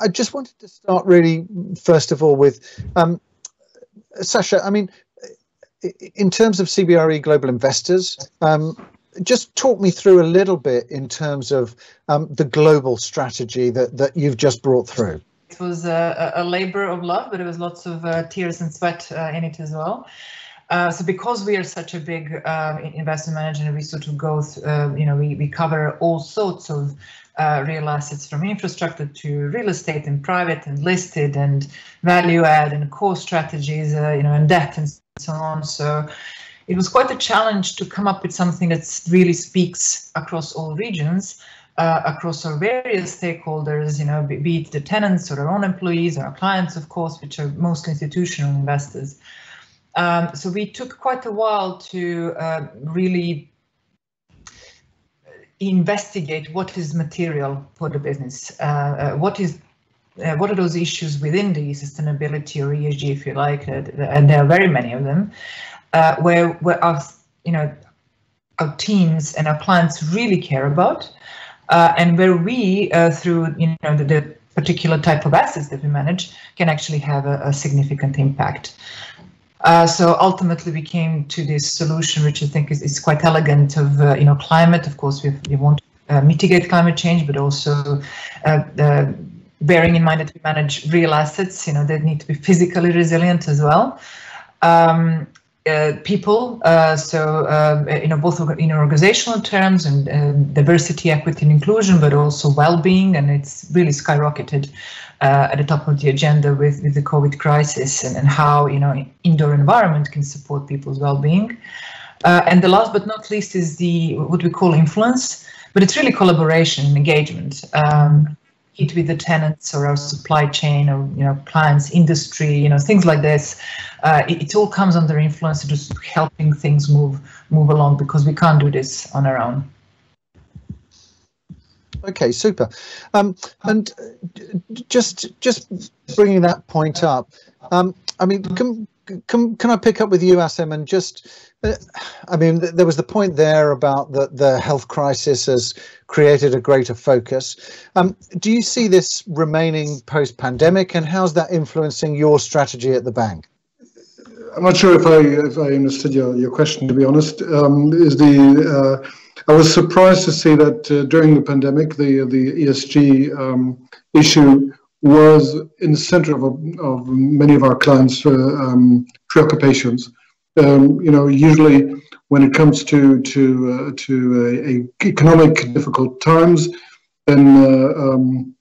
I just wanted to start really, first of all, with um, Sasha. I mean, in terms of CBRE Global Investors, um, just talk me through a little bit in terms of um, the global strategy that, that you've just brought through. It was a, a labor of love, but there was lots of uh, tears and sweat uh, in it as well. Uh, so because we are such a big uh, investment manager, and we sort of go, uh, you know, we, we cover all sorts of uh, real assets from infrastructure to real estate and private and listed and value add and core strategies, uh, you know, and debt and so on. So it was quite a challenge to come up with something that really speaks across all regions. Uh, across our various stakeholders, you know, be, be, it the tenants or our own employees or our clients, of course, which are mostly institutional investors. Um, so we took quite a while to uh, really investigate what is material for the business, uh, uh, what is uh, what are those issues within the sustainability or ESG, if you like, and there are very many of them, uh, where where our you know our teams and our clients really care about, uh, and where we through you know the, the, particular type of assets that we manage can actually have a, a significant impact. Uh, so ultimately, we came to this solution, which I think is, is quite elegant. Of uh, you know, climate. Of course, we we want to uh, mitigate climate change, but also uh, bearing in mind that we manage real assets. You know, they need to be physically resilient as well. Um, uh, people, so uh, you know both in organizational terms and diversity, equity, and inclusion, but also well-being, and it's really skyrocketed uh, at the top of the agenda with, with the COVID crisis and, and how you know indoor environment can support people's well-being. Uh, and the last but not least is the what we call influence, but it's really collaboration and engagement. Um, it with the tenants or our supply chain or you know clients industry you know things like this uh, it, it, all comes under influence just helping things move move along because we can't do this on our own okay super um, and just just bringing that point up um, i mean can, can can i pick up with you Assem and just I mean, there was the point there about that the health crisis has created a greater focus. Um, do you see this remaining post-pandemic, and how's that influencing your strategy at the bank? I'm not sure if I if I understood your, your question. To be honest, um, is the uh, I was surprised to see that uh, during the pandemic, the the ESG um, issue was in the center of, of many of our clients' uh, um, preoccupations. Um, you know, usually when it comes to to uh, to a, a, economic difficult times, then uh, um,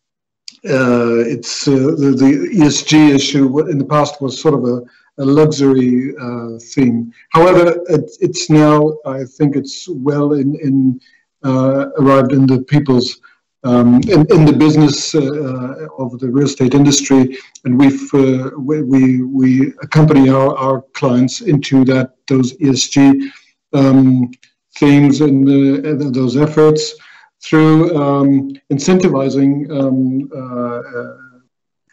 uh, it's uh, the, the ESG issue in the past was sort of a, a luxury uh, theme. However, it, it's now I think it's well in in uh, arrived in the people's um, in, in, the business uh, uh, of the real estate industry, and we've uh, we we accompany our, our clients into that those ESG um, themes and the, those efforts through um, incentivizing um, uh, uh,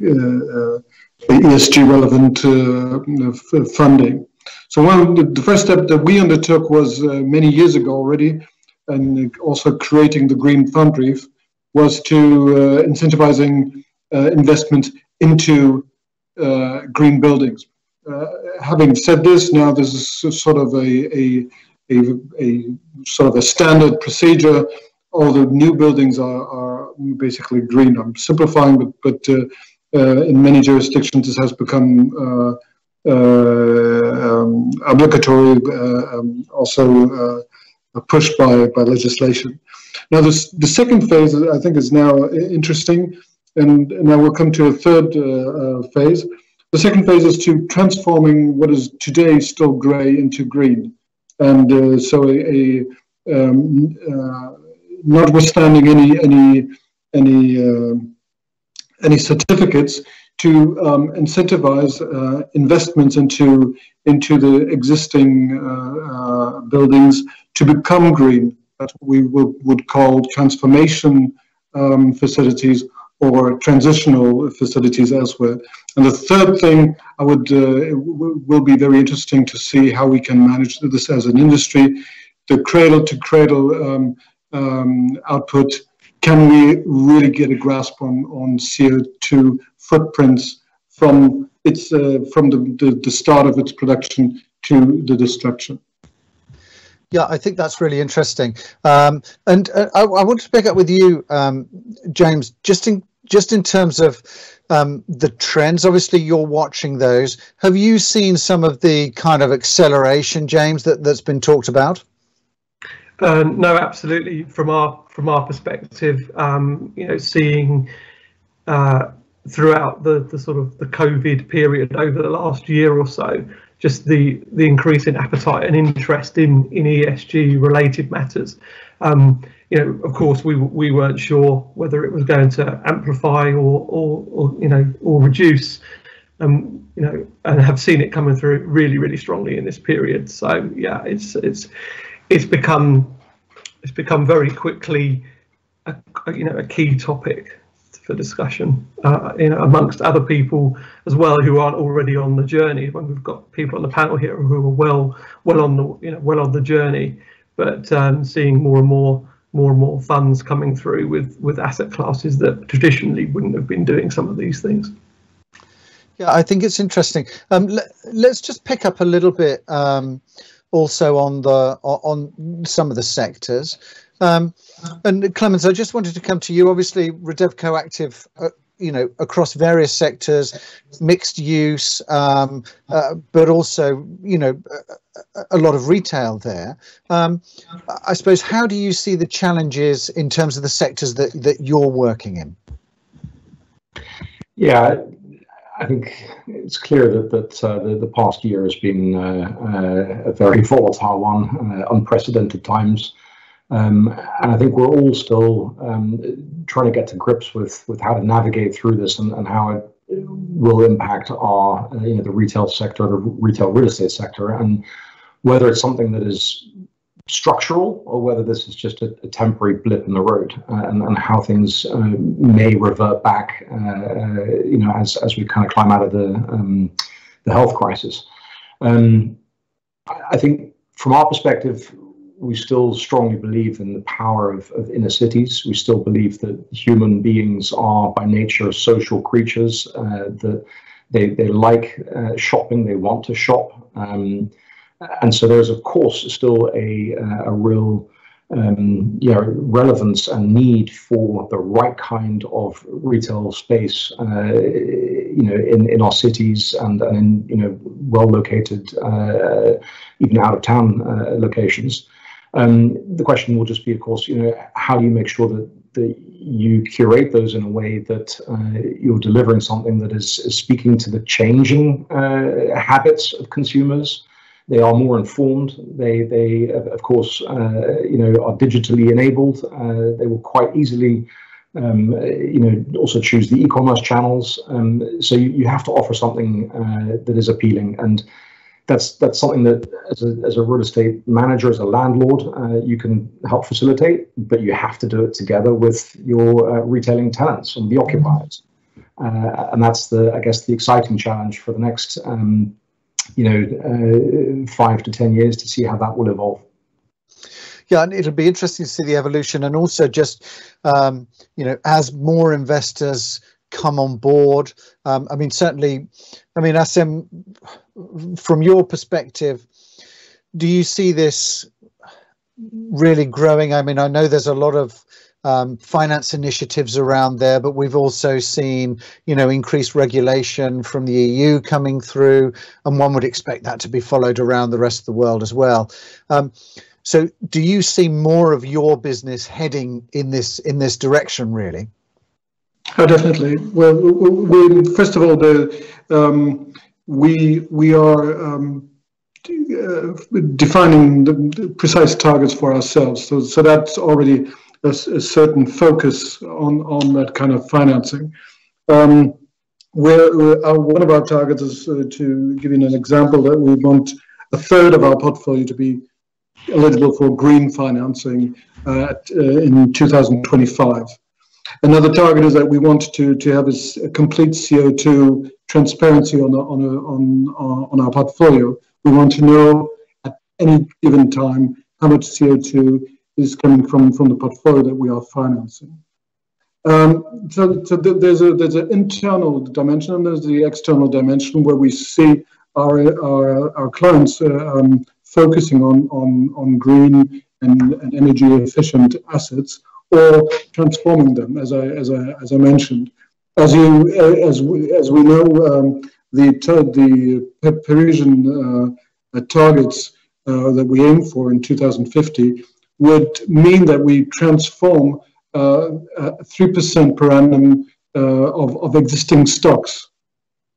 ESG relevant uh, funding. So one the first step that we undertook was many years ago already, and also creating the Green Pfandbrief was to uh, incentivizing uh, investment into uh, green buildings. having said this, now this is sort of a, a, a, a sort of a standard procedure. All the new buildings are, are basically green. I'm simplifying, but, but in many jurisdictions this has become uh, um, obligatory, uh, um, also uh, pushed by, by legislation. Now, this, the second phase, I think, is now interesting, and now we'll come to a third uh, uh, phase. The second phase is to transforming what is today still grey into green, and uh, so a, a um, uh, notwithstanding any any any uh, any certificates to um, incentivize uh, investments into into the existing buildings to become green that we would, would call transformation um, facilities or transitional facilities elsewhere. And the third thing I would uh, will be very interesting to see how we can manage this as an industry. The cradle to cradle um, um, output can we really get a grasp on, on CO2 footprints from its uh, from the, the, the start of its production to the destruction? Yeah, I think that's really interesting. Um, and uh, I, I want to pick up with you, um, James, just in just in terms of um, the trends. Obviously, you're watching those. Have you seen some of the kind of acceleration, James, that that's been talked about? Uh, no, absolutely. From our from our perspective, um, you know, seeing uh, throughout the the sort of the COVID period over the last year or so, just the the increase in appetite and interest in in ESG related matters. Um, you know, of course, we we weren't sure whether it was going to amplify or or, or you know or reduce. Um, you know, and have seen it coming through really, really strongly in this period. So yeah, it's it's it's become it's become very quickly a, you know a key topic for discussion, uh, you know, amongst other people as well who aren't already on the journey. When we've got people on the panel here who are well, well on the, you know, well on the journey, but um, seeing more and more, more and more funds coming through with with asset classes that traditionally wouldn't have been doing some of these things. Yeah, I think it's interesting. Um, let, us just pick up a little bit um, also on the on some of the sectors. Um, and Clemens, I just wanted to come to you. Obviously, Redevco active, uh, you know, across various sectors, mixed use, um, uh, but also, you know, a, a lot of retail there. Um, I suppose, how do you see the challenges in terms of the sectors that that you're working in? Yeah, I think it's clear that that uh, the, the past year has been uh, uh, a very volatile one, uh, unprecedented times. Um, and I think we're all still um, trying to get to grips with with how to navigate through this and, and how it will impact our uh, you know the retail sector, the retail real estate sector, and whether it's something that is structural or whether this is just a, a temporary blip in the road uh, and, and, how things uh, may revert back uh, uh, you know as as we kind of climb out of the um, the health crisis. Um, I think from our perspective, we still strongly believe in the power of, of, inner cities. We still believe that human beings are by nature social creatures, uh, that they, they like uh, shopping, they want to shop. Um, and so there's, of course, still a, uh, a real um, know, relevance and need for the right kind of retail space, uh, you know, in, in our cities and, and in, you know, well located, uh, even out of town uh, locations. Um, the question will just be, of course, you know, how do you make sure that, that you curate those in a way that uh, you're delivering something that is, is speaking to the changing uh, habits of consumers? They are more informed. They, they of course, uh, you know, are digitally enabled. Uh, they will quite easily um, you know, also choose the e-commerce channels. Um, so you, you have to offer something uh, that is appealing. And that's that's something that as a, as a real estate manager, as a landlord, uh, you can help facilitate, but you have to do it together with your uh, retailing tenants and the occupiers. Uh, and that's the, I guess, the exciting challenge for the next, um, you know, uh, five to ten years to see how that will evolve. Yeah, and it'll be interesting to see the evolution, and also just, um, you know, as more investors come on board. Um, I mean, certainly, I mean, Assem, from your perspective, do you see this really growing? I mean, I know there's a lot of um, finance initiatives around there, but we've also seen, you know, increased regulation from the EU coming through, and one would expect that to be followed around the rest of the world as well. Um, so, do you see more of your business heading in this in this direction, really? Oh, definitely. Well, we, first of all, the um, we we are um, uh, defining the precise targets for ourselves. So, so that's already a, a certain focus on on that kind of financing. Um, where uh, one of our targets is uh, to give you an example that we want a third of our portfolio to be eligible for green financing uh, in 2025. Another target is that we want to, to have a, complete CO2 transparency on, on, a, on, uh, on our portfolio. We want to know at any given time how much CO2 is coming from, from the portfolio that we are financing. Um, so, so th- there's a there's an internal dimension and there's the external dimension where we see our our, our clients uh, um, focusing on on on green and, and, energy efficient assets or transforming them, as I as I as I mentioned. As you as we, as we know, um, the the Parisian uh, targets uh, that we aim for in 2050 would mean that we transform uh, 3% per annum of, of existing stocks.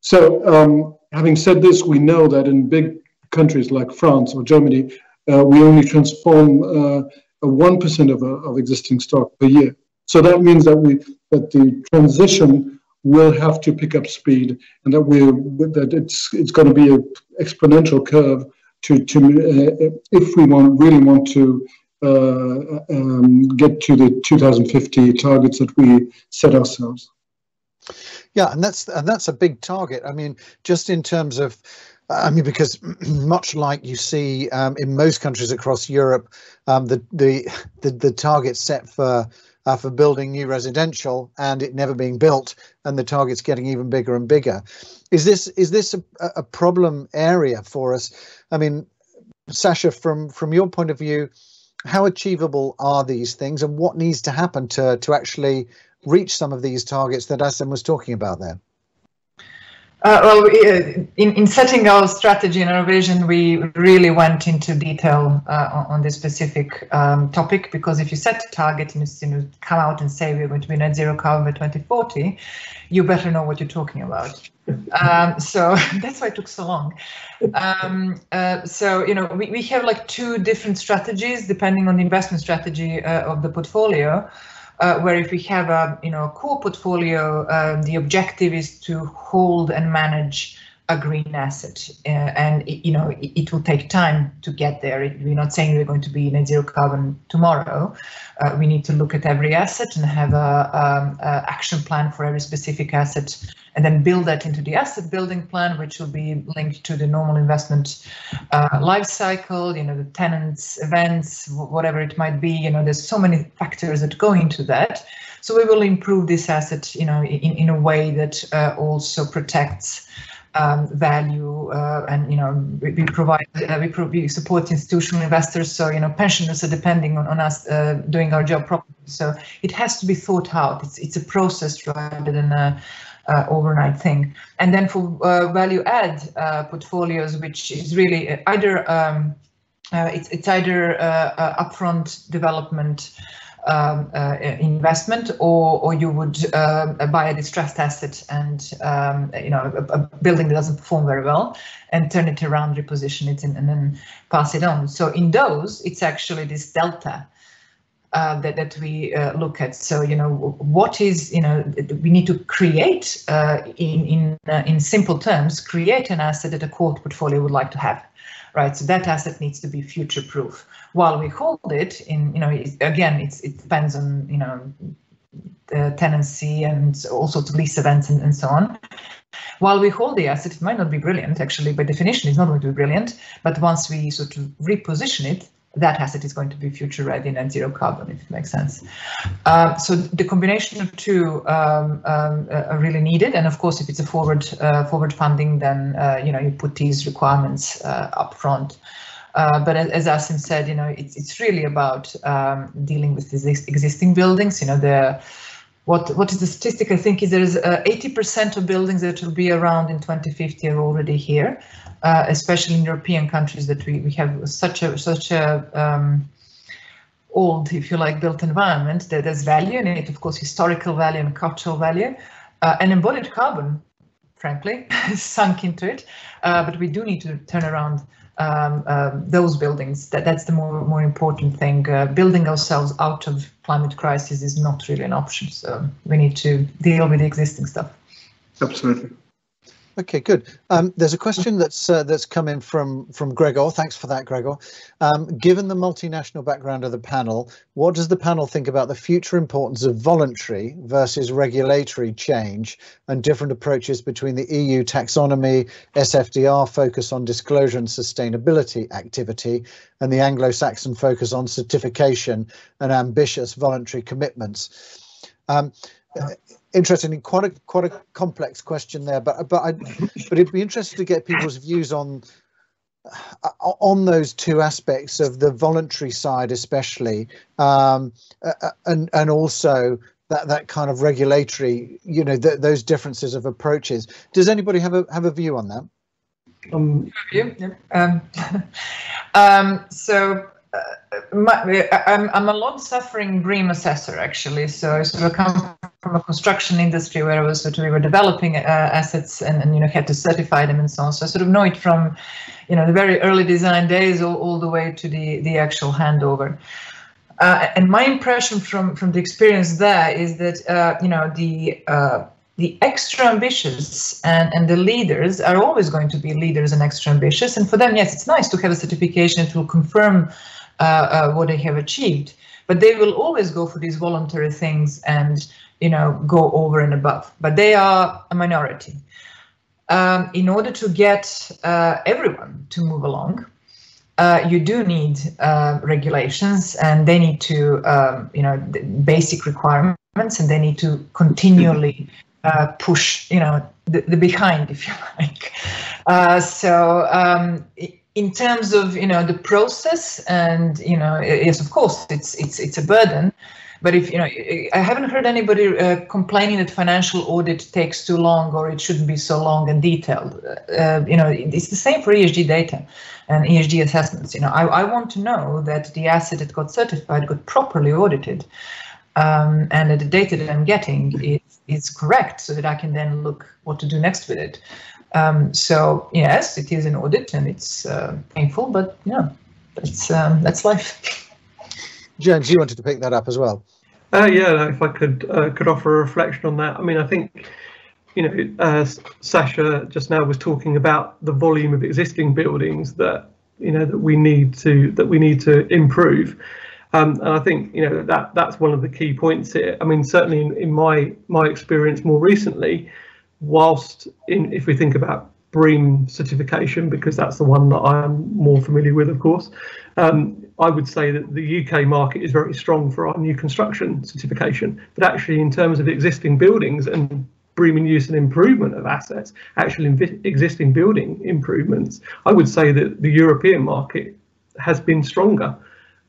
So, um, having said this, we know that in big countries like France or Germany, uh, we only transform uh, 1% of, of existing stock per year. So that means that we that the transition will have to pick up speed, and that we that it's it's going to be an exponential curve to to uh, if we want really want to uh, um, get to the 2050 targets that we set ourselves. Yeah, and that's and that's a big target. I mean, just in terms of I mean, because much like you see um, in most countries across Europe, um, the, the the the target set for uh, for building new residential and it never being built, and the target's getting even bigger and bigger. Is this is this a, a problem area for us? I mean, Sasha, from from your point of view, how achievable are these things, and what needs to happen to to actually reach some of these targets that Assem was talking about there? Uh, well, in, in setting our strategy and our vision, we really went into detail uh, on, this specific um, topic because if you set a target and you know, come out and say we're going to be net zero carbon by 2040, you better know what you're talking about. um, so that's why it took so long. Um, uh, so, you know, we, we have like two different strategies depending on the investment strategy uh, of the portfolio uh, where if we have a you know core portfolio, uh, the objective is to hold and manage a green asset, uh, and it, you know it, it, will take time to get there. We're not saying we're going to be in a zero carbon tomorrow. Uh, we need to look at every asset and have a, um, a, action plan for every specific asset, and then build that into the asset building plan, which will be linked to the normal investment uh, life cycle. You know, the tenants, events, whatever it might be. You know, there's so many factors that go into that. So we will improve this asset, you know, in, in a way that uh, also protects um, value uh, and you know we, we provide uh, we, pro we, support institutional investors so you know pensioners are depending on, on us uh, doing our job properly. So it has to be thought out. It's it's a process rather than a overnight thing. And then for uh, value add uh, portfolios which is really either um, it's it's either upfront development um, uh, investment, or or you would uh, buy a distressed asset and um, you know a, a, building that doesn't perform very well, and turn it around, reposition it, and, and then pass it on. So in those, it's actually this delta. Uh, that, that we uh, look at. So, you know, what is, you know, we need to create, uh, in, in, uh, in simple terms, create an asset that a core portfolio would like to have right? So that asset needs to be future proof. While we hold it in, you know, it, again, it's, it depends on, you know, the tenancy and all sorts of lease events and, and so on. While we hold the asset, it might not be brilliant, actually, by definition, it's not going to be brilliant. But once we sort of reposition it, that asset is going to be future ready and zero carbon, if it makes sense. Uh, so the combination of two um, um, uh, are really needed. And of course, if it's a forward uh, forward funding, then uh, you know you put these requirements uh, up front. Uh, but as, as Assem said, you know it's it's really about um, dealing with these existing buildings. You know the what what is the statistic? I think is there's 80% of buildings that will be around in 2050 are already here uh, especially in European countries that we, we have such a such a um, old, if you like, built environment that has value in it, of course, historical value and cultural value, uh, and embodied carbon, frankly, sunk into it. Uh, but we do need to turn around um, uh, those buildings. That that's the more more important thing. Uh, building ourselves out of climate crisis is not really an option. So we need to deal with the existing stuff. Absolutely. Okay, good. Um, there's a question that's uh, that's come in from from Gregor. Thanks for that, Gregor. Um, given the multinational background of the panel, what does the panel think about the future importance of voluntary versus regulatory change and different approaches between the EU taxonomy, SFDR focus on disclosure and sustainability activity, and the Anglo-Saxon focus on certification and ambitious voluntary commitments? Um, interestingly, quite a quite a complex question there. But but I but it'd be interesting to get people's views on uh, on those two aspects of the voluntary side, especially, um, uh, and and also that that kind of regulatory, you know, th- those differences of approaches. Does anybody have a have a view on that? Um, yeah, yeah. Um, um, so uh, my, I'm, I'm a long-suffering BREEAM assessor, actually. So I sort of come from a construction industry where I was sort of we were developing uh, assets and, and you know had to certify them and so on. So I sort of know it from, you know, the very early design days all, all the way to the the actual handover. Uh, and my impression from from the experience there is that uh, you know the uh, the extra ambitious and, and the leaders are always going to be leaders and extra ambitious. And for them, yes, it's nice to have a certification to confirm what they have achieved, but they will always go for these voluntary things and you know go over and above. But they are a minority. Um, in order to get uh, everyone to move along, uh, you do need uh, regulations and they need to, um, you know, basic requirements and they need to continually uh, push, you know, the, the, behind, if you like. Uh, so um, in terms of, you know, the process and, you know, yes, of course, it's it's it's a burden. But if you know, I haven't heard anybody uh, complaining that financial audit takes too long or it shouldn't be so long and detailed. Uh, you know, it's the same for ESG data and ESG assessments. You know, I, I want to know that the asset that got certified got properly audited, um, and that the data that I'm getting is is correct, so that I can then look what to do next with it. Um, so yes, it is an audit and it's uh, painful, but yeah, that's um, that's life. James, you wanted to pick that up as well. Uh, yeah, if I could uh, could offer a reflection on that. I mean, I think you know, uh, Sasha just now was talking about the volume of existing buildings that you know that we need to that we need to improve. Um, and I think you know that that's one of the key points here. I mean, certainly in, in my my experience more recently, whilst in if we think about BREEAM certification, because that's the one that I'm more familiar with, of course, um, I would say that the UK market is very strong for our new construction certification. But actually, in terms of existing buildings and BREEAM in use and improvement of assets, actual existing building improvements, I would say that the European market has been stronger.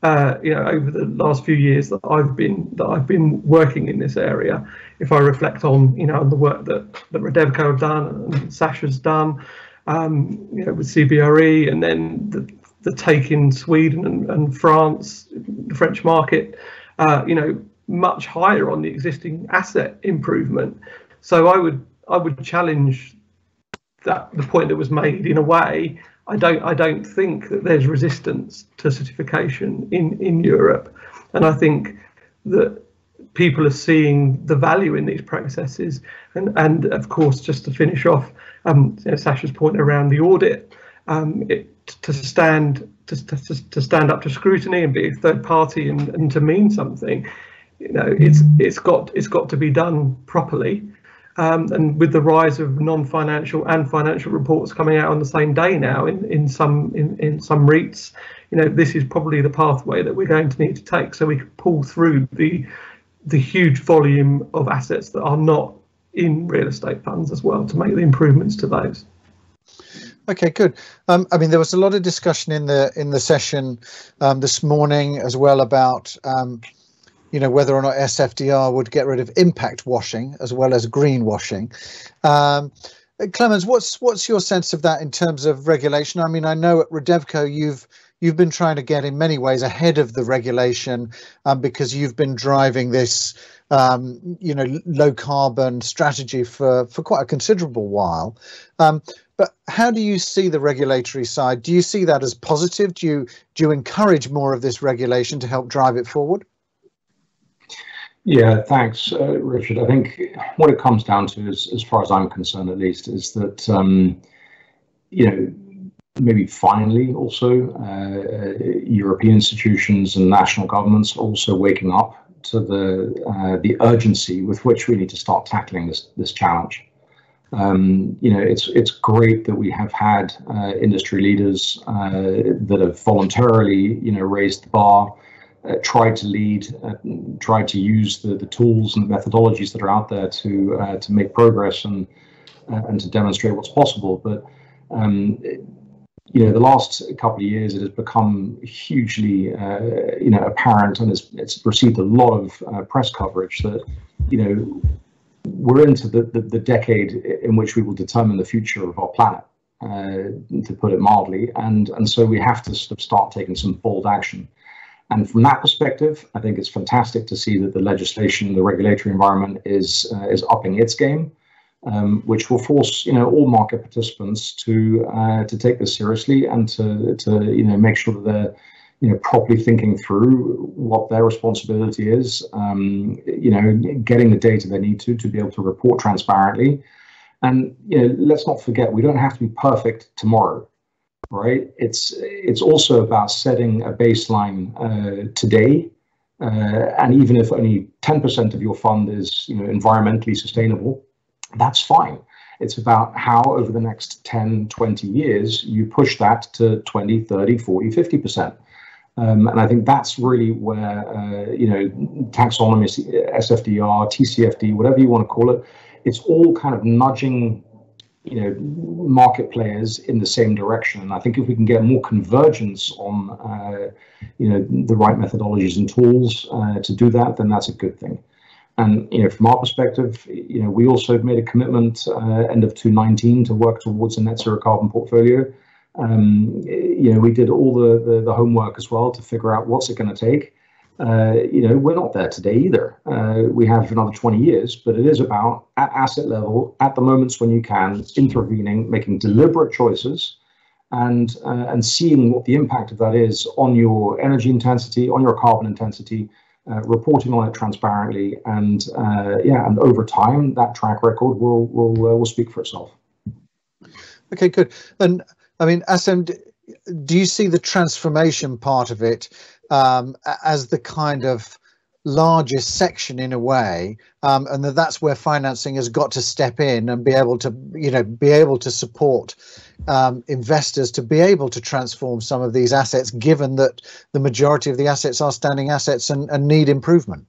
Uh, you know, over the last few years that I've been that I've been working in this area. If I reflect on you know the work that that Redevco have done and Sasha's done, um, you know, with CBRE, and then the the take in Sweden and, and France, the French market, uh, you know, much higher on the existing asset improvement. So I would I would challenge that the point that was made in a way. I don't I don't think that there's resistance to certification in in Europe, and I think that people are seeing the value in these processes. And and of course, just to finish off, um, you know, Sasha's point around the audit, um, it, to stand to, to, to stand up to scrutiny and be a third party and, and to mean something, you know, it's it's got it's got to be done properly. Um, and with the rise of non-financial and financial reports coming out on the same day now in, in some in, in some REITs, you know, this is probably the pathway that we're going to need to take so we can pull through the the huge volume of assets that are not in real estate funds as well to make the improvements to those. Okay, good. Um, I mean, there was a lot of discussion in the in the session um, this morning as well about um, you know whether or not SFDR would get rid of impact washing as well as greenwashing. Um, Clemens, what's what's your sense of that in terms of regulation? I mean, I know at Redevco you've you've been trying to get in many ways ahead of the regulation um, because you've been driving this um, you know low carbon strategy for for quite a considerable while. Um, but how do you see the regulatory side? Do you see that as positive? Do you do you encourage more of this regulation to help drive it forward? Yeah, thanks, uh, Richard. I think what it comes down to, is, as far as I'm concerned, at least, is that um, you know maybe finally also uh, European institutions and national governments are also waking up to the uh, the urgency with which we need to start tackling this this challenge. Um, you know, it's it's great that we have had uh, industry leaders uh, that have voluntarily, you know, raised the bar uh, tried to lead, uh, tried to use the, the tools and the methodologies that are out there to uh, to make progress and uh, and to demonstrate what's possible. But um, you know, the last couple of years, it has become hugely, uh, you know, apparent, and it's, it's received a lot of uh, press coverage that, you know, we're into the, the, the, decade in which we will determine the future of our planet, to put it mildly, and and so we have to sort of start taking some bold action. And from that perspective, I think it's fantastic to see that the legislation, the regulatory environment is uh, is upping its game um, which will force you know all market participants to uh, to take this seriously and to to you know make sure that they're you know properly thinking through what their responsibility is. Um, you know, getting the data they need to to be able to report transparently. And you know, let's not forget we don't have to be perfect tomorrow, right? It's it's also about setting a baseline uh, today. Uh, and even if only 10% of your fund is you know, environmentally sustainable, that's fine. It's about how over the next 10, 20 years, you push that to 20, 30, 40, 50%. Um, and I think that's really where, uh, you know, taxonomy, SFDR, TCFD, whatever you want to call it, it's all kind of nudging, you know, market players in the same direction. And I think if we can get more convergence on, uh, you know, the right methodologies and tools uh, to do that, then that's a good thing. And you know, from our perspective, you know, we also made a commitment uh, end of 2019 to work towards a net zero carbon portfolio. Um, you know, we did all the, the, the homework as well to figure out what's it going to take. Uh, you know, we're not there today either. Uh, we have another 20 years, but it is about at asset level, at the moments when you can, intervening, making deliberate choices, and uh, and seeing what the impact of that is on your energy intensity, on your carbon intensity, uh, reporting on it transparently, and uh, yeah, and over time, that track record will will uh, will speak for itself. Okay, good. And I mean, Assem, do you see the transformation part of it um, as the kind of largest section in a way um, and that that's where financing has got to step in and be able to you know be able to support um, investors to be able to transform some of these assets given that the majority of the assets are standing assets and, and need improvement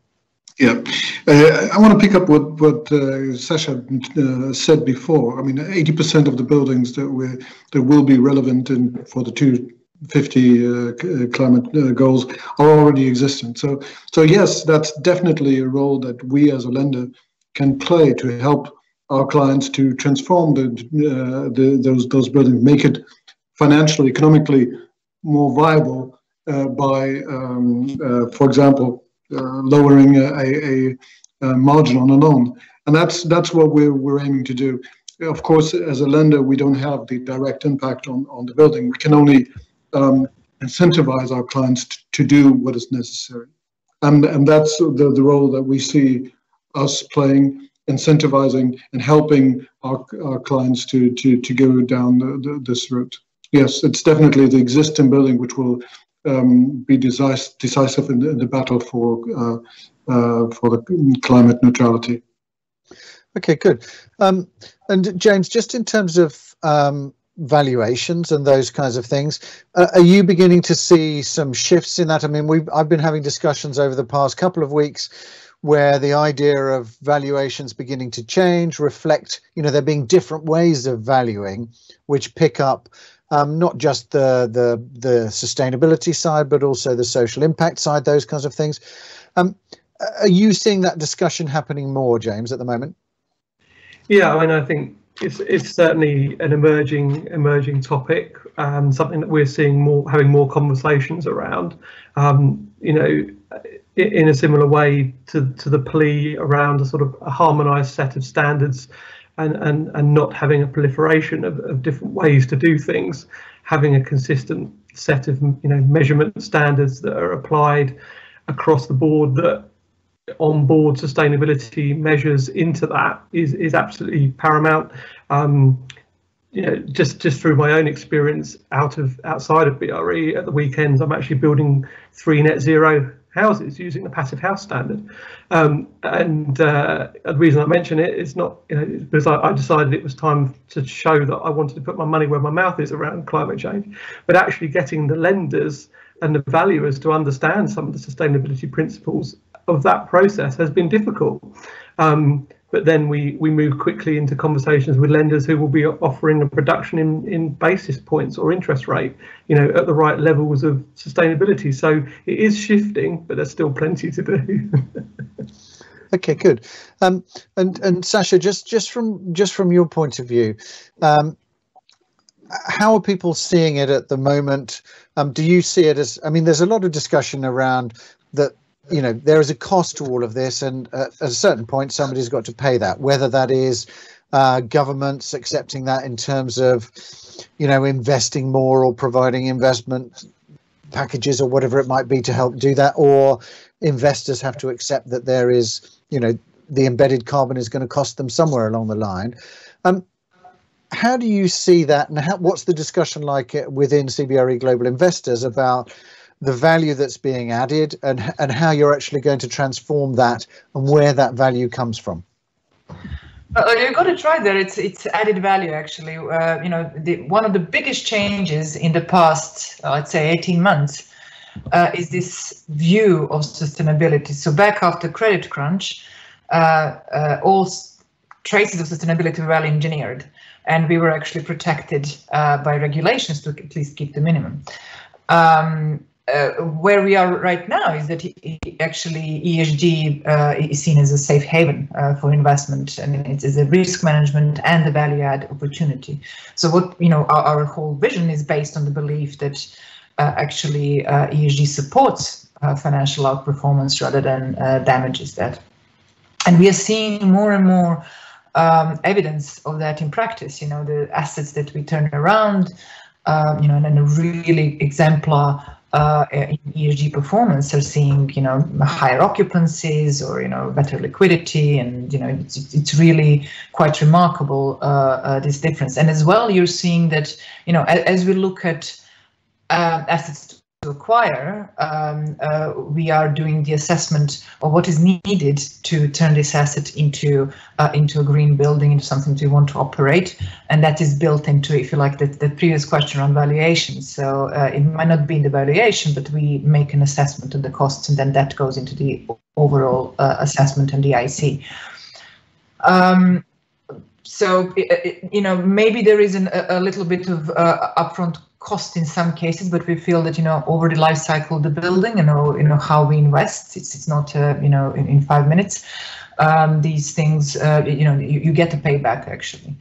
yeah, uh, I want to pick up what what uh, Sasha uh, said before. I mean, eighty percent of the buildings that we that will be relevant in for the two 50 uh, uh, climate uh, goals are already existent. So, so yes, that's definitely a role that we as a lender can play to help our clients to transform the, the those those buildings, make it financially, economically more viable by, um, for example, lowering a, a margin on a loan, and that's that's what we're we're aiming to do. Of course, as a lender, we don't have the direct impact on on the building. We can only um, incentivize our clients to, to do what is necessary, and and that's the the role that we see us playing incentivizing and helping our, our clients to, to, to go down the, the, this route. Yes, it's definitely the existing building which will um, be decisive, decisive in the, in the battle for uh, uh, for the climate neutrality. Okay, good. Um, and James, just in terms of um, valuations and those kinds of things, uh, are you beginning to see some shifts in that? I mean, we I've been having discussions over the past couple of weeks where the idea of valuations beginning to change reflect you know there being different ways of valuing which pick up um, not just the, the the sustainability side but also the social impact side those kinds of things. Um, are you seeing that discussion happening more james at the moment? Yeah i mean i think it's it's certainly an emerging emerging topic and um, something that we're seeing more having more conversations around. Um, you know in a similar way to, to the plea around a sort of a harmonized set of standards and, and, and not having a proliferation of, of different ways to do things, having a consistent set of you know measurement standards that are applied across the board that on-board sustainability measures into that is is absolutely paramount. Um, you know, just just through my own experience out of outside of BRE at the weekends, I'm actually building three net zero houses using the passive house standard. Um, and uh, the reason I mention it is not you know, because I, I, decided it was time to show that I wanted to put my money where my mouth is around climate change, but actually getting the lenders and the valuers to understand some of the sustainability principles of that process has been difficult. Um, but then we we move quickly into conversations with lenders who will be offering a production in in basis points or interest rate you know at the right levels of sustainability. So it is shifting but there's still plenty to do. Okay good. Um, and and sasha just just from just from your point of view um, how are people seeing it at the moment? Um, do you see it as i mean there's a lot of discussion around that you know there is a cost to all of this and uh, at a certain point somebody's got to pay that. Whether that is uh, governments accepting that in terms of you know investing more or providing investment packages or whatever it might be to help do that or investors have to accept that there is you know the embedded carbon is going to cost them somewhere along the line. Um, how do you see that and how, what's the discussion like within cbre global investors about the value that's being added and and how you're actually going to transform that and where that value comes from uh, you've got to try that. It's it's added value actually. Uh, you know, the, one of the biggest changes in the past, uh, I'd say, 18 months, uh, is this view of sustainability. So back after credit crunch, uh, uh, all traces of sustainability were well engineered, and we were actually protected by regulations to at least keep the minimum. Um, uh, where we are right now is that actually ESG uh, is seen as a safe haven uh, for investment, and it is a risk management and a value add opportunity. So what you know, our, our whole vision is based on the belief that uh, actually uh, ESG supports uh, financial outperformance rather than damages that, and we are seeing more and more um, evidence of that in practice. You know, the assets that we turn around, um, you know, and, and a really exemplar uh, ESG performance are seeing, you know, higher occupancies or, you know, better liquidity. And, you know, it's, it's really quite remarkable, uh, uh, this difference. And as well, you're seeing that, you know, as, as we look at uh, assets acquire, um, uh, we are doing the assessment of what is needed to turn this asset into uh, into a green building, into something we want to operate, and that is built into, if you like, the, the previous question on valuation. So uh, it might not be in the valuation, but we make an assessment of the costs, and then that goes into the overall uh, assessment and the IC. Um, so, you know, maybe there is an, a little bit of uh, upfront cost in some cases, but we feel that you know over the life cycle of the building, know, you know how we invest. It's it's not uh, you know in, in five minutes. Um, these things, uh, you know, you, you get a payback actually.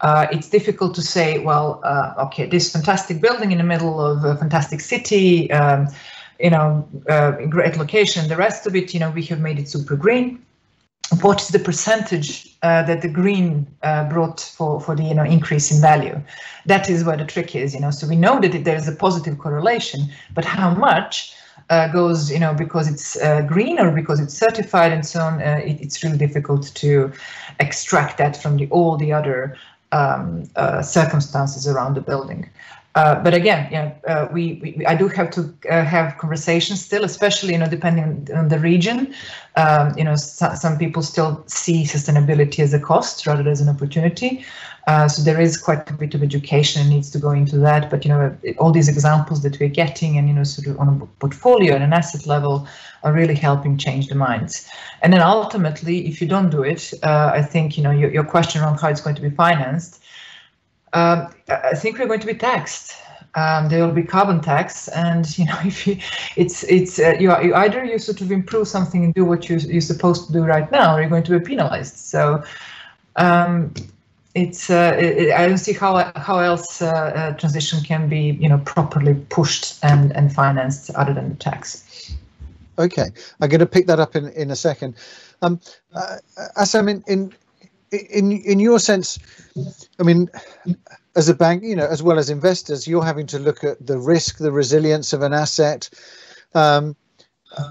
Uh, it's difficult to say, well, uh, okay, this fantastic building in the middle of a fantastic city, um, you know, uh, great location. The rest of it, you know, we have made it super green what is the percentage uh, that the green uh, brought for, for the you know increase in value? That is where the trick is, you know. So we know that there is a positive correlation, but how much uh, goes, you know, because it's uh, green or because it's certified and so on, uh, it, it's really difficult to extract that from the all the other um, uh, circumstances around the building. Uh, but again, yeah, uh, we, we, I do have to uh, have conversations still, especially you know depending on, the region. Um, you know, so, some people still see sustainability as a cost rather than as an opportunity. Uh, so there is quite a bit of education needs to go into that. But you know, all these examples that we're getting, and you know, sort of on a portfolio and an asset level, are really helping change the minds. And then ultimately, if you don't do it, uh, I think you know your, your question around how it's going to be financed um, I think we're going to be taxed. Um, there will be carbon tax, and you know, if you, it's it's uh, you, you either you sort of improve something and do what you you're supposed to do right now, or you're going to be penalized. So. Um, it's uh, it, I don't see how how else uh, uh, transition can be you know properly pushed and and financed other than tax. Okay, I'm going to pick that up in in a second. Um, uh, Assem, in in in in your sense, I mean, as a bank, you know, as well as investors, you're having to look at the risk, the resilience of an asset. Um,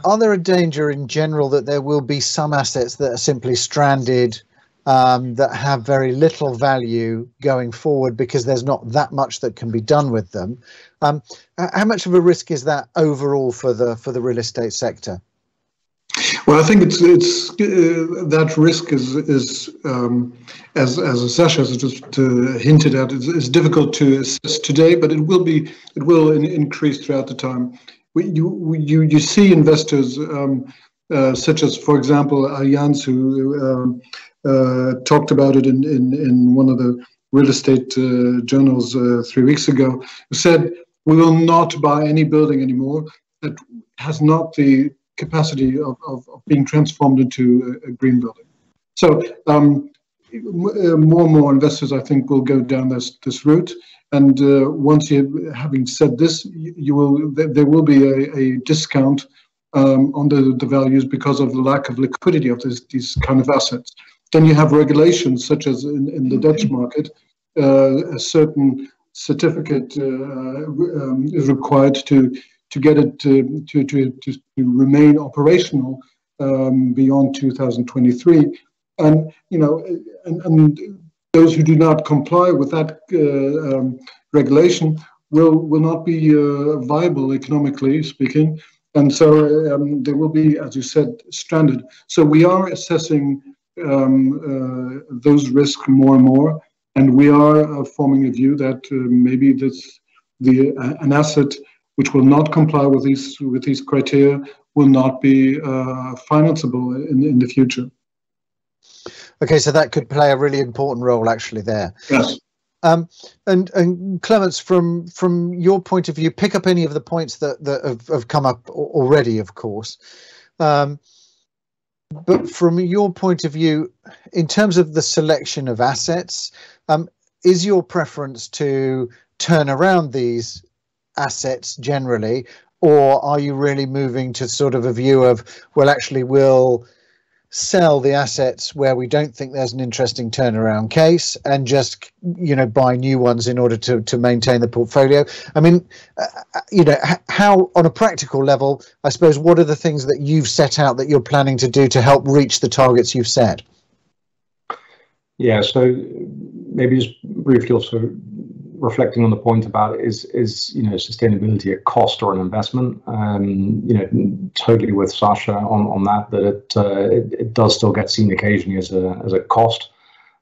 are there a danger in general that there will be some assets that are simply stranded um, that have very little value going forward because there's not that much that can be done with them? Um, how much of a risk is that overall for the for the real estate sector? Well, I think it's it's uh, that risk is is um, as as Sasha has just uh, hinted at is, is difficult to assess today, but it will be it will in, increase throughout the time. you you you see investors um, uh, such as, for example, Allianz, who um, uh, talked about it in, in in one of the real estate uh, journals uh, three weeks ago, who said we will not buy any building anymore that has not the capacity of, of, of being transformed into a, a green building. So um, more and more investors, I think, will go down this this route. And uh, once you, having said this, you, you will there will be a, a discount um, on the, the values because of the lack of liquidity of this, these kind of assets. Then you have regulations such as in, in the Dutch market, uh, a certain certificate uh, um, is required to to get it to to to, to remain operational um, beyond 2023. And you know, and, and those who do not comply with that uh, um, regulation will will not be uh, viable economically speaking, and so um, they will be, as you said, stranded. So we are assessing um, uh, those risks more and more, and we are uh, forming a view that uh, maybe this the uh, an asset which will not comply with these with these criteria will not be uh, financeable in in the future. Okay, so that could play a really important role actually there. Yes. Um, and and Clemens, from from your point of view, pick up any of the points that that have, have come up already, of course. Um, but from your point of view, in terms of the selection of assets, um, is your preference to turn around these assets generally, or are you really moving to sort of a view of well, actually, we'll sell the assets where we don't think there's an interesting turnaround case and just you know buy new ones in order to to maintain the portfolio? I mean uh, uh you know how on a practical level i suppose what are the things that you've set out that you're planning to do to help reach the targets you've set? Yeah so maybe just briefly also reflecting on the point about is is you know sustainability a cost or an investment? Um, you know, totally with Sasha on on that that it, uh, it, it does still get seen occasionally as a as a cost.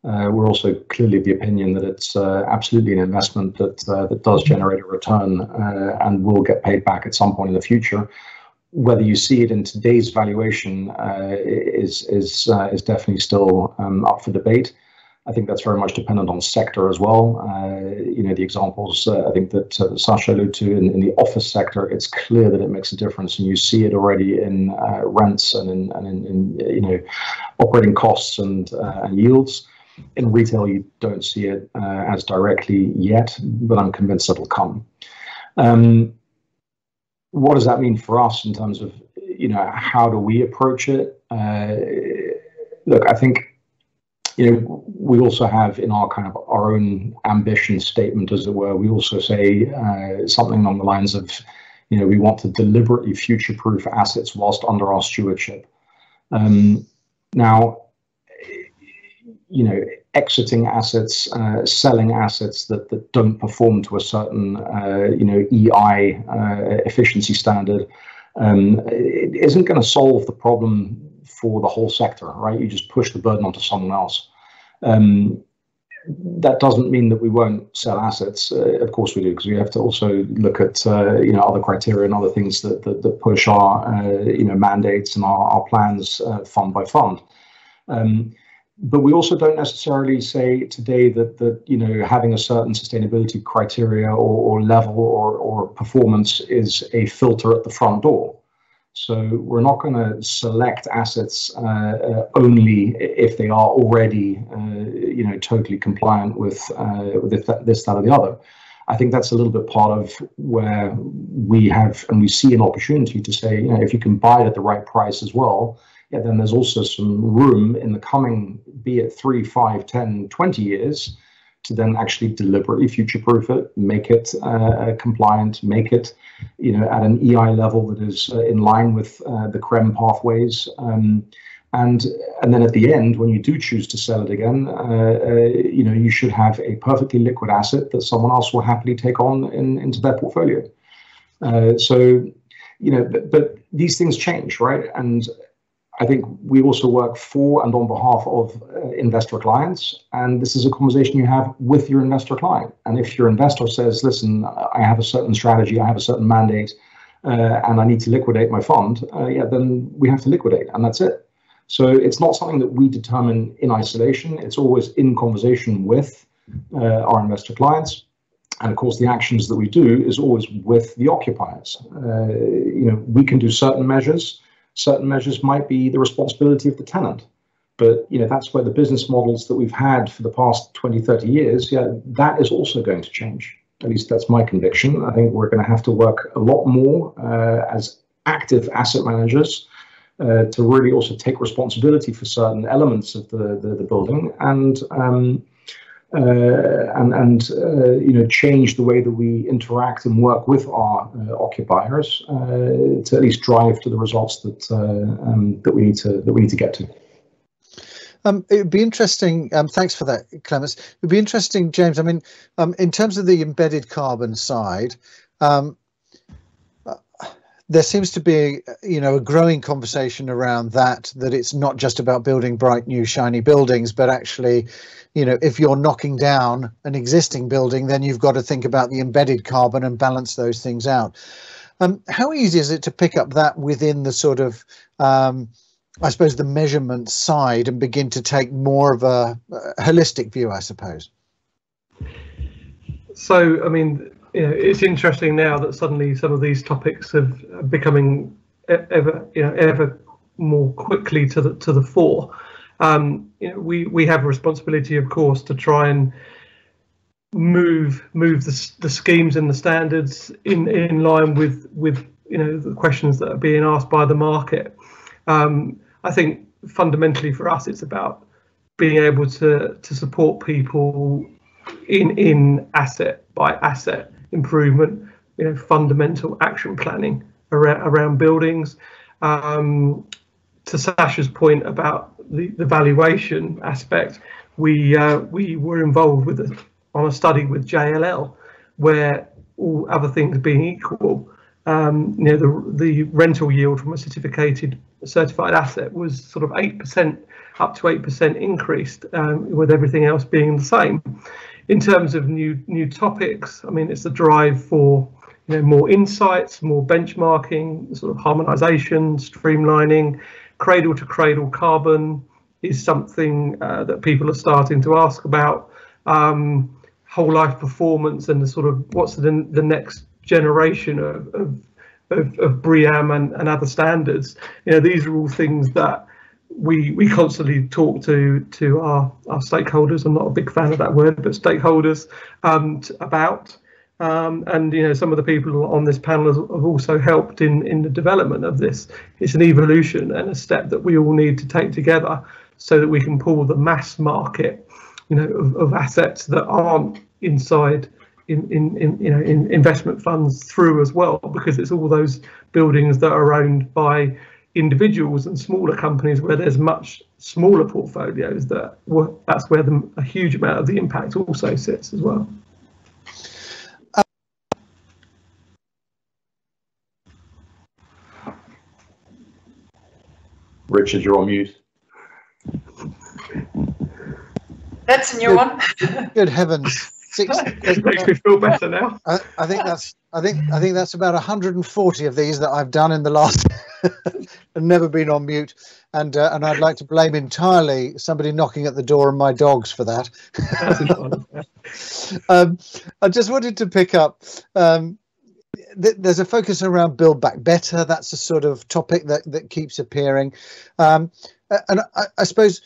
Uh, we're also clearly of the opinion that it's uh, absolutely an investment that uh, that does generate a return uh, and will get paid back at some point in the future. Whether you see it in today's valuation uh, is is is definitely still um, up for debate. I think that's very much dependent on sector as well. Uh, you know, the examples uh, I think that uh, Sasha alluded to in, in, the office sector, it's clear that it makes a difference, and you see it already in uh, rents and in, and in, in, you know operating costs and, uh, and yields. In retail, you don't see it uh, as directly yet, but I'm convinced it'll come. Um, what does that mean for us in terms of you know how do we approach it? look, I think you know, we also have in our kind of our own ambition statement, as it were, we also say uh, something along the lines of, you know, we want to deliberately future-proof assets whilst under our stewardship. Um, now, you know, exiting assets, uh, selling assets that, that don't perform to a certain, uh, you know, EI uh, efficiency standard um, it isn't going to solve the problem for the whole sector, right? You just push the burden onto someone else. Um, that doesn't mean that we won't sell assets. Uh, of course we do, because we have to also look at uh, you know other criteria and other things that that, that push our uh, you know mandates and our, our plans uh, fund by fund. Um, but we also don't necessarily say today that that you know having a certain sustainability criteria or, or level or, or performance is a filter at the front door. So we're not going to select assets uh, uh, only if they are already, uh, you know, totally compliant with uh, with this, that, or the other. I think that's a little bit part of where we have and we see an opportunity to say, you know, if you can buy it at the right price as well, yeah, then there's also some room in the coming, be it three, five, 10, 20 years, to then actually deliberately future-proof it, make it uh, compliant, make it, you know, at an EI level that is uh, in line with uh, the CRREM pathways. Um, and and then at the end, when you do choose to sell it again, uh, uh, you know, you should have a perfectly liquid asset that someone else will happily take on in, into their portfolio. Uh, so, you know, but, but these things change, right? And I think we also work for and on behalf of uh, investor clients. And this is a conversation you have with your investor client. And if your investor says, listen, I have a certain strategy, I have a certain mandate, uh, and I need to liquidate my fund, uh, yeah, then we have to liquidate, and that's it. So it's not something that we determine in isolation. It's always in conversation with uh, our investor clients. And of course, the actions that we do is always with the occupiers. Uh, you know, we can do certain measures. Certain measures might be the responsibility of the tenant. But you know, that's where the business models that we've had for the past 20, 30 years, yeah, that is also going to change. At least that's my conviction. I think we're going to have to work a lot more uh, as active asset managers uh, to really also take responsibility for certain elements of the, the, the building and um, uh, and and uh, you know change the way that we interact and work with our uh, occupiers uh, to at least drive to the results that uh, um, that we need to that we need to get to. Um, it would be interesting. Um, thanks for that, Clemens. It would be interesting, James. I mean, um, in terms of the embedded carbon side, um, there seems to be, you know, a growing conversation around that. That it's not just about building bright, new, shiny buildings, but actually, you know, if you're knocking down an existing building, then you've got to think about the embedded carbon and balance those things out. Um, how easy is it to pick up that within the sort of um, I suppose, the measurement side and begin to take more of a, a holistic view, I suppose. So, I mean, know, it's interesting now that suddenly some of these topics have becoming ever, you know, ever more quickly to the to the fore. Um, you know, we we have a responsibility, of course, to try and move move the the schemes and the standards in in line with with you know the questions that are being asked by the market. Um, I think fundamentally for us, it's about being able to to support people in in asset by asset improvement, you know, fundamental action planning around around buildings. Um, to Sasha's point about the, the valuation aspect, we uh, we were involved with a, on a study with JLL, where all other things being equal, um, you know, the the rental yield from a certificated certified asset was sort of eight percent up to eight percent increased, um, with everything else being the same. In terms of new new topics, I mean, it's the drive for you know more insights, more benchmarking, sort of harmonization, streamlining, cradle to cradle carbon is something uh, that people are starting to ask about. Um, whole life performance and the sort of what's the, the next generation of, of, of, of and, and other standards. You know, these are all things that we we constantly talk to to our, our stakeholders. I'm not a big fan of that word, but stakeholders about. Um, and you know, some of the people on this panel have also helped in in the development of this. It's an evolution and a step that we all need to take together, so that we can pull the mass market, you know, of, of assets that aren't inside in, in, in you know in investment funds through as well because it's all those buildings that are owned by individuals and smaller companies where there's much smaller portfolios that that's where the, a huge amount of the impact also sits as well. Richard, you're on mute. That's a new good, one. good heavens six. it makes me feel better now. I, I, think that's I think I think that's about 140 of these that I've done in the last and never been on mute. And uh, and I'd like to blame entirely somebody knocking at the door and my dogs for that. um, I just wanted to pick up. Um, there's a focus around build back better. That's a sort of topic that that keeps appearing, um, and I, I suppose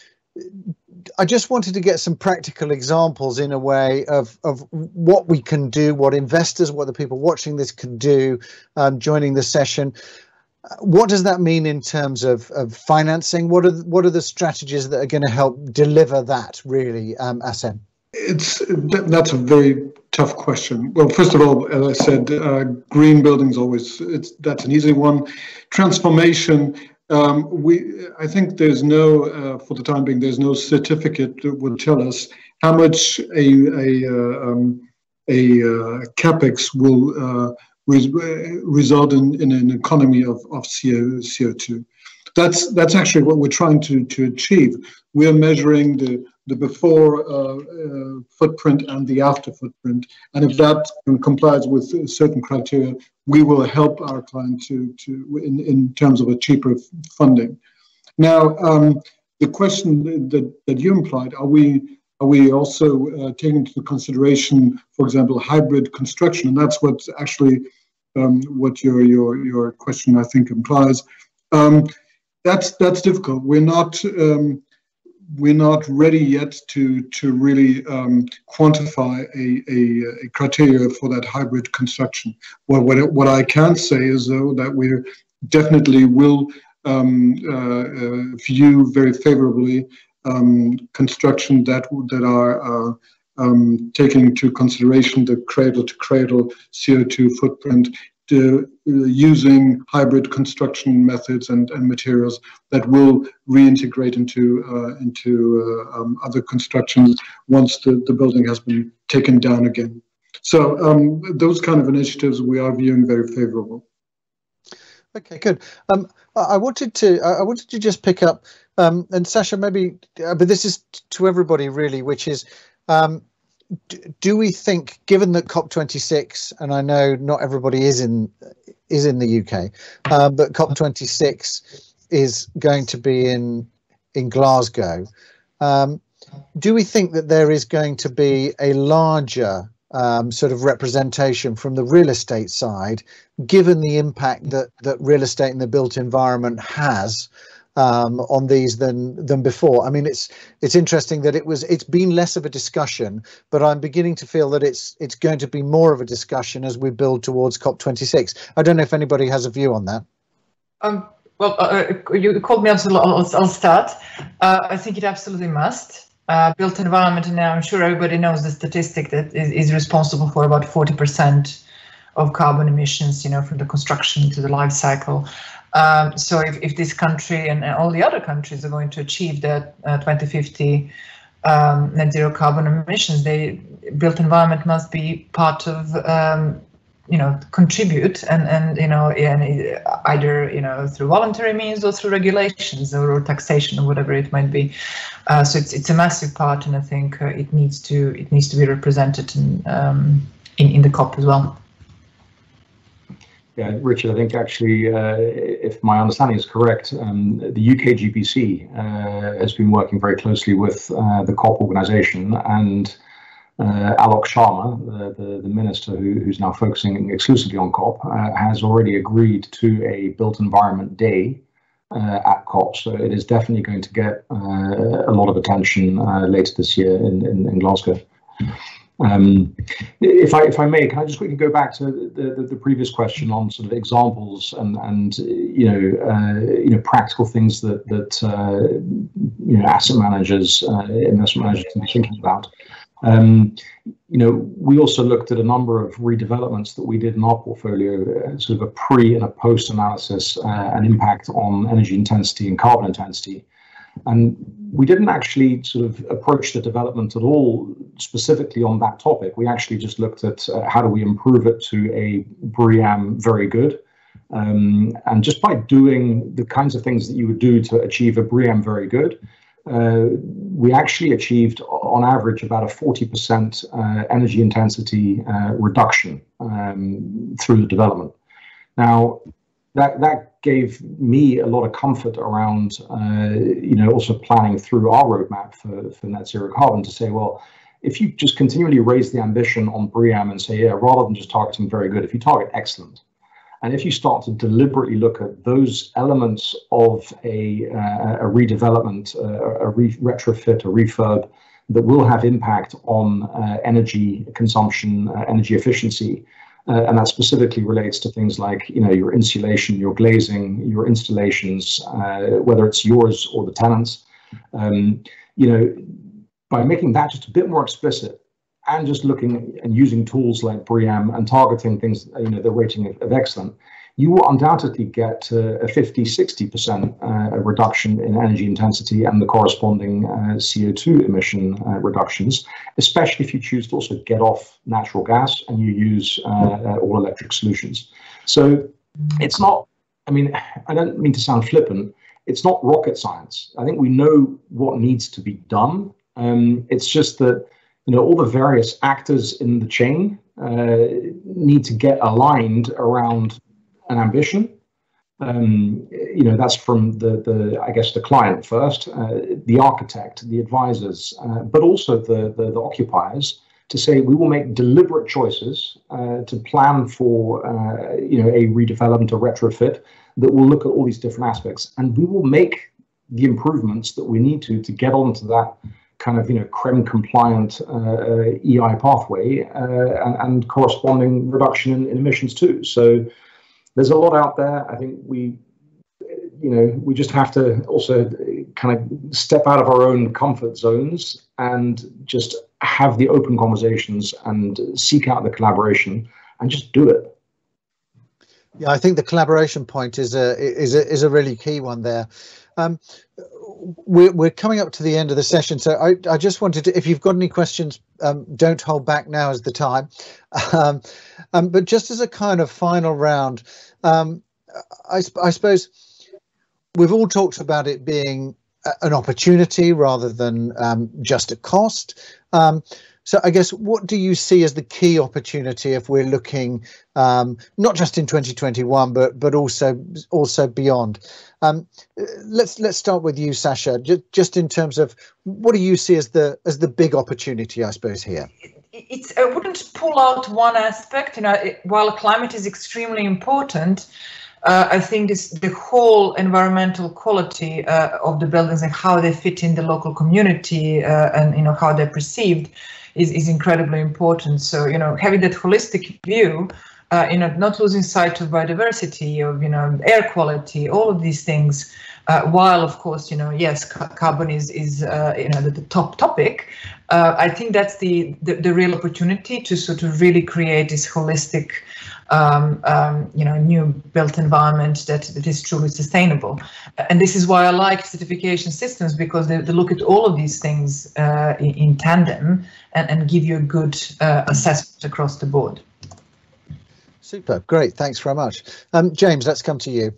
I just wanted to get some practical examples in a way of, of what we can do, what investors, what the people watching this can do, um, joining the session. What does that mean in terms of, of financing? What are what are the strategies that are going to help deliver that really, um, Assem? It's that's a very tough question. Well, first of all, as I said, uh, green buildings always it's that's an easy one. Transformation um, we, I think there's no, uh, for the time being, there's no certificate that would tell us how much a a, uh, um, a uh, capex will uh, res result in, in an economy of, of CO, CO2. That's that's actually what we're trying to to achieve. We are measuring the the before uh, uh, footprint and the after footprint, and if that complies with certain criteria, we will help our client to, to in, in terms of a cheaper funding. Now, um, the question that, that you implied, are we we also uh, taking into consideration, for example, hybrid construction? And that's what actually um, what your your your question I think implies. Um, that's that's difficult. We're not um, we're not ready yet to to really um, quantify a, a, a, criteria for that hybrid construction. What what what I can say is though that we definitely will um, uh, uh, view very favorably um, construction that that are uh, um, taking into consideration the cradle to cradle CO2 footprint uh, using hybrid construction methods and, and materials that will reintegrate into uh, into uh, um, other constructions once the, the building has been taken down again. So um, those kind of initiatives we are viewing very favorable. Okay, good. Um, I wanted to I wanted to just pick up um, and Sasha maybe, uh, but this is to everybody really, which is um, do we think, given that COP26, and I know not everybody is in is in the UK, um, but COP26 is going to be in in Glasgow. Um, do we think that there is going to be a larger um, sort of representation from the real estate side, given the impact that that real estate in the built environment has um, on these than than before. I mean, it's it's interesting that it was it's been less of a discussion, but I'm beginning to feel that it's it's going to be more of a discussion as we build towards COP26. I don't know if anybody has a view on that. Um, well, uh, uh you called me on, so I'll, I'll start. Uh, I think it absolutely must. Uh, built environment, and I'm sure everybody knows the statistic that is, is responsible for about 40% of carbon emissions, you know, from the construction to the life cycle. Um, so if, if this country and, all the other countries are going to achieve that uh, 2050 um, net zero carbon emissions, they built environment must be part of um, you know contribute and and you know and either you know through voluntary means or through regulations or, or taxation or whatever it might be. Uh, so it's it's a massive part and i think uh, it needs to it needs to be represented in um, in, in the cop as well. Yeah, Richard, I think actually, uh, if my understanding is correct, um, the UK GBC uh, has been working very closely with uh, the COP organization and uh, Alok Sharma, the, the, the minister who, who's now focusing exclusively on COP, uh, has already agreed to a built environment day uh, at COP. So it is definitely going to get a lot of attention later this year in, in, in Glasgow. Um, if I if I may, can I just quickly go back to the, the, the previous question on sort of examples and and you know uh, you know practical things that that uh, you know asset managers, uh, investment managers can be thinking about. Um, you know, we also looked at a number of redevelopments that we did in our portfolio, uh, sort of a pre and a post analysis uh, and impact on energy intensity and carbon intensity. And we didn't actually sort of approach the development at all specifically on that topic. We actually just looked at uh, how do we improve it to a BREEAM very good. Um, and just by doing the kinds of things that you would do to achieve a BREEAM very good, uh, we actually achieved on average about a 40% uh, energy intensity uh, reduction um, through the development. Now, that that gave me a lot of comfort around uh, you know also planning through our roadmap for, for net zero carbon to say well if you just continually raise the ambition on BREEAM and say yeah rather than just targeting very good if you target excellent and if you start to deliberately look at those elements of a, uh, a redevelopment uh, a re- retrofit a refurb that will have impact on uh, energy consumption uh, energy efficiency uh, and that specifically relates to things like, you know, your insulation, your glazing, your installations, uh, whether it's yours or the tenants. Um, you know, by making that just a bit more explicit and just looking and using tools like BREEAM and targeting things, you know, the rating of, of excellent, you will undoubtedly get uh, a 50, 60% uh, reduction in energy intensity and the corresponding uh, CO2 emission uh, reductions, especially if you choose to also get off natural gas and you use uh, uh, all electric solutions. So it's not, I mean, I don't mean to sound flippant, it's not rocket science. I think we know what needs to be done. Um, it's just that you know all the various actors in the chain uh, need to get aligned around an ambition. Um, you know, that's from the, the I guess, the client first, uh, the architect, the advisors, uh, but also the, the, the, occupiers to say we will make deliberate choices uh, to plan for, uh, you know, a redevelopment or retrofit that will look at all these different aspects. And we will make the improvements that we need to to get onto that kind of you know CRREM compliant uh, uh EI pathway uh, and, and, corresponding reduction in, in, emissions too. So there's a lot out there. I think we you know we just have to also kind of step out of our own comfort zones and just have the open conversations and seek out the collaboration and just do it. Yeah, I think the collaboration point is a is a is a really key one there. Um, we're, we're coming up to the end of the session, so I, I just wanted to, if you've got any questions, um, don't hold back now is the time. Um, um, but just as a kind of final round, um, I, I suppose we've all talked about it being an opportunity rather than um, just a cost. So I guess what do you see as the key opportunity if we're looking um, not just in 2021 but but also also beyond? Um, let's let's start with you, Sasha. Just, just in terms of what do you see as the as the big opportunity, I suppose here. It's I wouldn't pull out one aspect. You know, it, while climate is extremely important. Uh, I think this the whole environmental quality uh, of the buildings and how they fit in the local community uh, and you know how they're perceived is, is incredibly important. So, you know, having that holistic view, uh, you know, not losing sight of biodiversity, of, you know, air quality, all of these things, uh, while of course, you know, yes, ca carbon is, is uh, you know, the, the top topic, uh, I think that's the, the, the, real opportunity to sort of really create this holistic um, um, you know, new built environment that, that is truly sustainable. And this is why I like certification systems because they, they look at all of these things uh, in, in, tandem and, and give you a good uh, assessment across the board. Super, great, thanks very much. Um, James, let's come to you.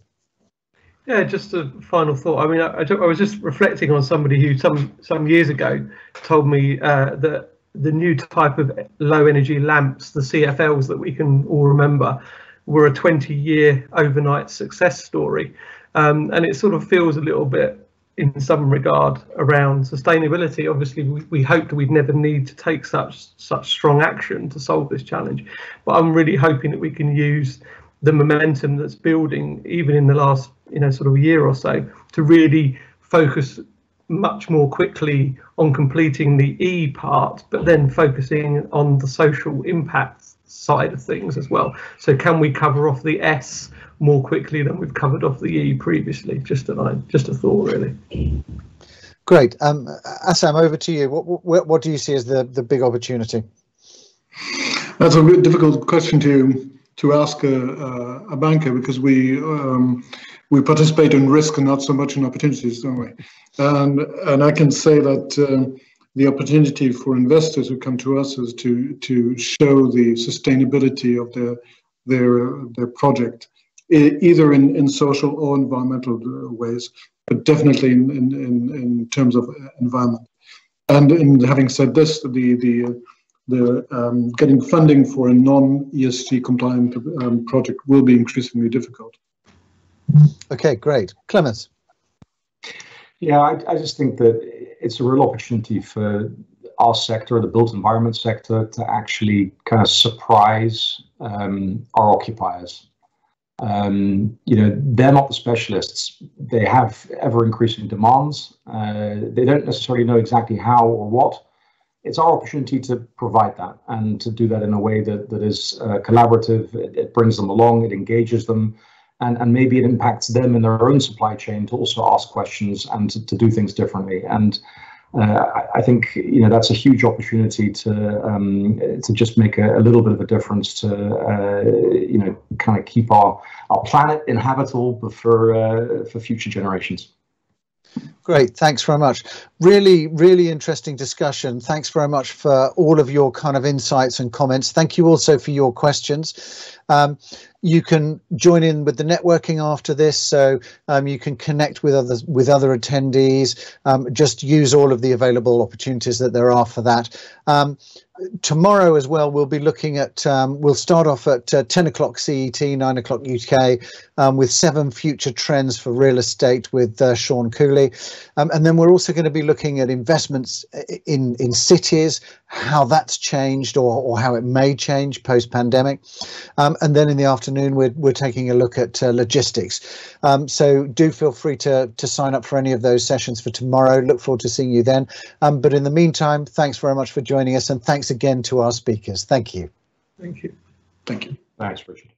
Yeah, just a final thought. I mean, I, I, was just reflecting on somebody who some some years ago told me uh, that the new type of low energy lamps, the CFLs that we can all remember, were a 20 year overnight success story. Um, and it sort of feels a little bit in some regard around sustainability. Obviously, we, we hoped we'd never need to take such such strong action to solve this challenge. But I'm really hoping that we can use the momentum that's building, even in the last you know sort of year or so, to really focus much more quickly on completing the E part, but then focusing on the social impact side of things as well. So can we cover off the S more quickly than we've covered off the E previously? Just a just a thought, really. Great, um, Assem, over to you. What, what what do you see as the the big opportunity? That's a difficult question to to ask a, a banker because we um, we participate in risk and not so much in opportunities, don't we? And and I can say that uh, the opportunity for investors who come to us is to to show the sustainability of their their their project, either in, in social or environmental ways, but definitely in, in, in, terms of environment. And in having said this, the the the um, getting funding for a non-ESG compliant um, project will be increasingly difficult. Okay, great. Clemens. Yeah, I, I, just think that it's a real opportunity for our sector, the built environment sector, to actually kind of surprise um, our occupiers. Um, you know, they're not the specialists. They have ever increasing demands. Uh, they don't necessarily know exactly how or what. It's our opportunity to provide that and to do that in a way that, that is uh, collaborative. It, it brings them along, it engages them, and, and maybe it impacts them in their own supply chain to also ask questions and to, to do things differently. And uh, I, think you know that's a huge opportunity to um, to just make a, a, little bit of a difference to uh, you know kind of keep our our planet inhabitable for uh, for future generations. Great, thanks very much. Really, really interesting discussion. Thanks very much for all of your kind of insights and comments. Thank you also for your questions. Um, you can join in with the networking after this, so um, you can connect with others with other attendees. Um, just use all of the available opportunities that there are for that. Tomorrow as well, we'll be looking at, um, we'll start off at uh, 10 o'clock CET, 9 o'clock UK, um, with seven future trends for real estate with uh, Sean Cooley. Um, and then we're also going to be looking at investments in, in cities, how that's changed or, or how it may change post pandemic. Um, and then in the afternoon, we're, we're taking a look at uh, logistics. Um, so do feel free to, to sign up for any of those sessions for tomorrow. Look forward to seeing you then. Um, but in the meantime, thanks very much for joining us and thanks again to our speakers. Thank you. Thank you. Thank you. Thanks, Richard.